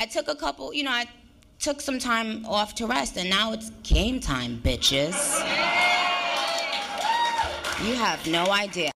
I took a couple, you know, I took some time off to rest, and now it's game time, bitches. You have no idea.